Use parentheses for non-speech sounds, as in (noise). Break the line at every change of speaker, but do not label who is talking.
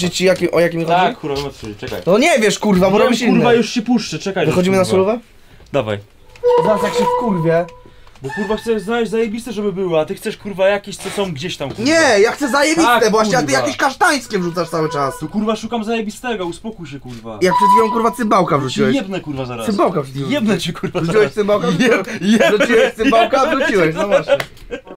Czy ci jakim, o jakim chodzi?
Tak, kurwa, no czekaj.
No nie wiesz kurwa, bo
Wiem,
robisz
kurwa, już się puszczę, czekaj.
Wychodzimy na
kurwa. Dawaj.
Zaraz jak się w kurwie.
Bo kurwa chcesz znaleźć zajebiste, żeby były, a ty chcesz kurwa jakieś, co są gdzieś tam. Kurwa.
Nie, ja chcę zajebiste,
Tak,
właśnie, a ty jakieś kasztańskie wrzucasz cały czas.
Tu kurwa szukam zajebistego, uspokój się kurwa.
Jak przed chwilą kurwa cybałka,
Ci
wrzuciłeś.
jebnę kurwa zaraz.
Cybałka przed chwilą.
Jebnę cię kurwa
Wrzuciłeś
zaraz.
cymbałka?
Jeb- jebnę
Wrzuciłeś cybałka. (laughs) Wrzuciłeś, no właśnie.